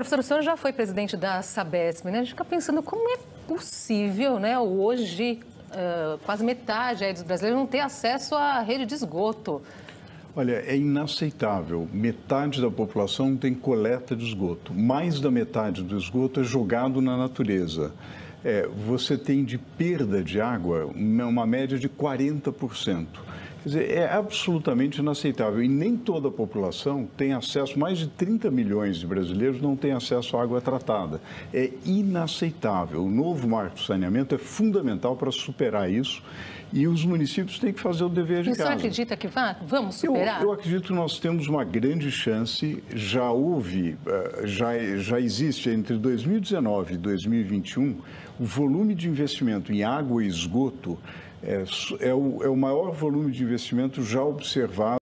Professor, o senhor já foi presidente da Sabesp, né? A gente fica pensando como é possível, né, hoje, uh, quase metade dos brasileiros não ter acesso à rede de esgoto. Olha, é inaceitável. Metade da população tem coleta de esgoto. Mais da metade do esgoto é jogado na natureza. É, você tem de perda de água uma média de 40%. Quer dizer, é absolutamente inaceitável. E nem toda a população tem acesso, mais de 30 milhões de brasileiros não têm acesso à água tratada. É inaceitável. O novo marco de saneamento é fundamental para superar isso e os municípios têm que fazer o dever de casa. O senhor acredita que vá? vamos superar? Eu, eu, acredito que nós temos uma grande chance. Já houve, eh, já, já existe entre 2019 e 2021, o volume de investimento em água e esgoto é, é, o, é o maior volume de investimento já observado